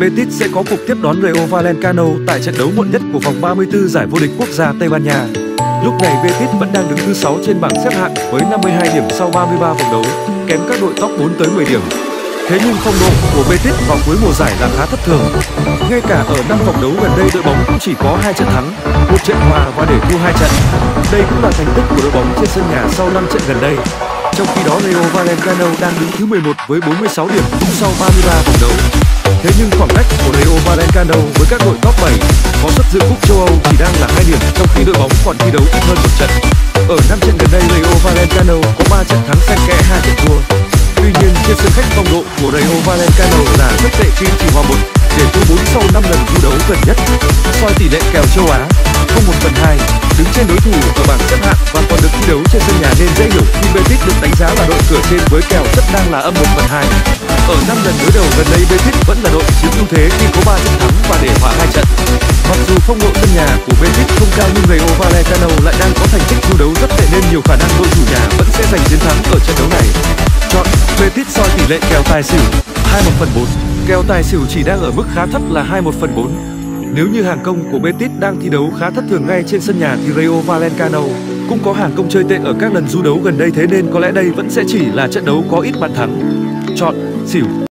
Betis sẽ có cuộc tiếp đón Rayo Vallecano tại trận đấu muộn nhất của vòng 34 giải vô địch quốc gia Tây Ban Nha. Lúc này Betis vẫn đang đứng thứ 6 trên bảng xếp hạng với 52 điểm sau 33 vòng đấu, kém các đội top 4 tới 10 điểm. Thế nhưng phong độ của Betis vào cuối mùa giải là khá thất thường. Ngay cả ở năm vòng đấu gần đây đội bóng cũng chỉ có hai trận thắng, một trận hòa và để thua hai trận. Đây cũng là thành tích của đội bóng trên sân nhà sau 5 trận gần đây. Trong khi đó Rayo Vallecano đang đứng thứ 11 với 46 điểm sau 33 vòng đấu. Thế nhưng khoảng cách của Rayo Vallecano với các đội top 7 có xuất dự cúp châu Âu chỉ đang là 2 điểm trong khi đội bóng còn thi đấu ít hơn một trận. Ở năm trận gần đây Rayo Vallecano có 3 trận thắng xen kẽ 2 trận thua. Tuy nhiên, trên sân khách phong độ của Rayo Vallecano là rất tệ khi chỉ hòa một, để thua 4 sau 5 lần thi đấu gần nhất. soi tỷ lệ kèo châu Á trên đối thủ ở bảng xếp hạng và còn được thi đấu trên sân nhà nên dễ hiểu khi Betis được đánh giá là đội cửa trên với kèo rất đang là âm một phần hai. Ở năm lần đối đầu gần đây, Betis vẫn là đội chiếm ưu thế khi có 3 trận thắng và để hòa hai trận. Mặc dù phong độ sân nhà của Betis không cao nhưng Rayo Vallecano lại đang có thành tích thi đấu rất tệ nên nhiều khả năng đội chủ nhà vẫn sẽ giành chiến thắng ở trận đấu này. Chọn Betis soi tỷ lệ kèo tài xỉu 21 phần 4. Kèo tài xỉu chỉ đang ở mức khá thấp là 21 phần 4. Nếu như hàng công của Betis đang thi đấu khá thất thường ngay trên sân nhà thì Rayo Vallecano cũng có hàng công chơi tệ ở các lần du đấu gần đây thế nên có lẽ đây vẫn sẽ chỉ là trận đấu có ít bàn thắng. Chọn xỉu